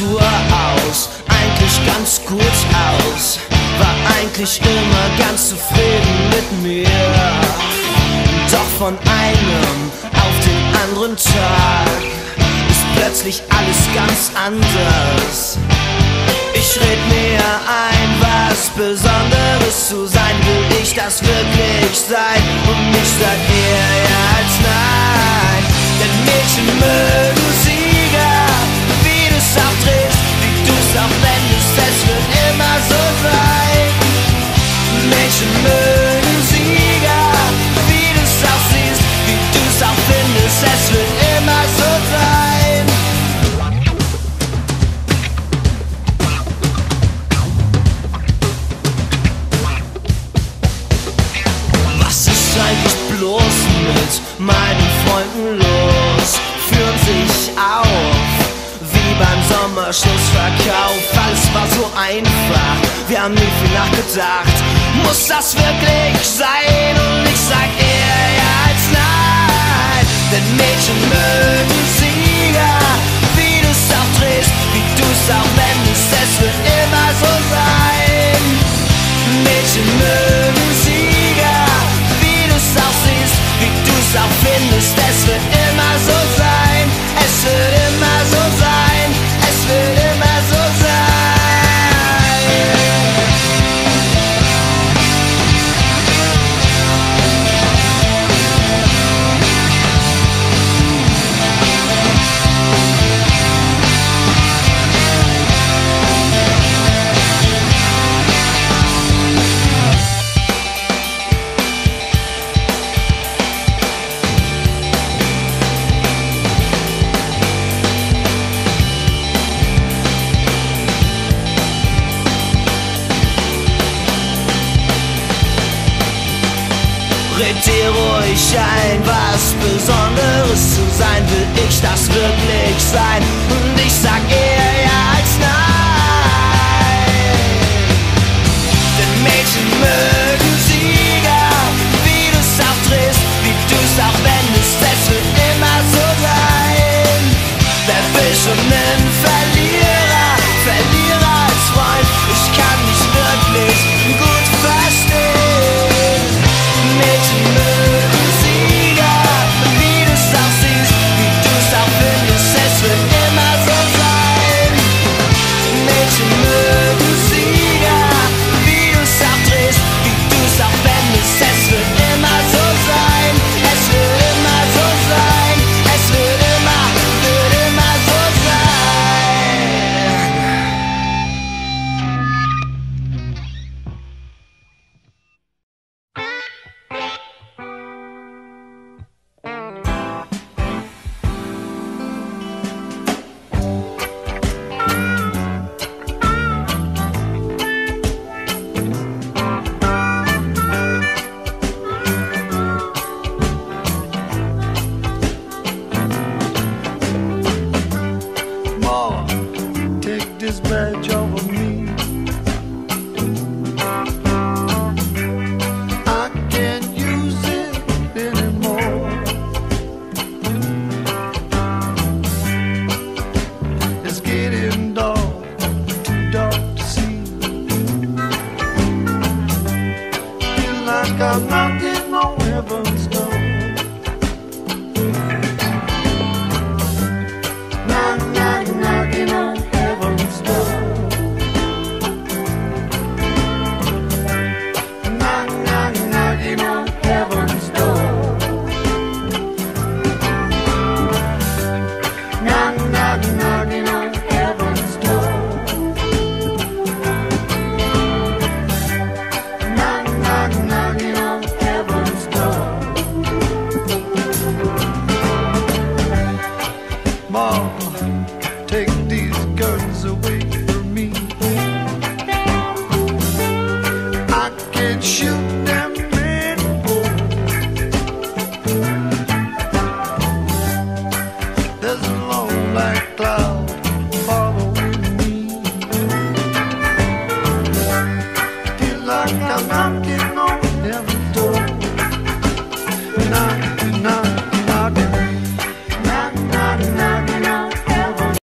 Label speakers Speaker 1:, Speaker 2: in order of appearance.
Speaker 1: Natur aus, eigentlich ganz gut aus. War eigentlich immer ganz zufrieden mit mir. Doch von einem auf den anderen Tag ist plötzlich alles ganz anders. Ich red mir ein, was Besonderes zu sein, will ich das wirklich sein? Und ich sag eher als nein. Freunden los? Führen sich auf wie beim Sommerschlussverkauf. Alles war so einfach, wir haben nie viel nachgedacht. Muss das wirklich sein? Und ich sag eher ja als nein. Denn Mädchen mögen Sieger, wie du's auch drehst, wie du's auch wendest, es wird immer so sein. Mädchen mögen Sieger, wie du's auch siehst, wie du's auch findest, Dir ruhig ein, was Besonderes zu sein, will ich das wirklich sein? Und ich sag eher ja als nein. Denn Mädchen mögen Sieger, wie du's auch drehst, wie du's auch wendest, es wird immer so sein. Wer will schon einen Verlierer,
Speaker 2: knocking on the devil door. And I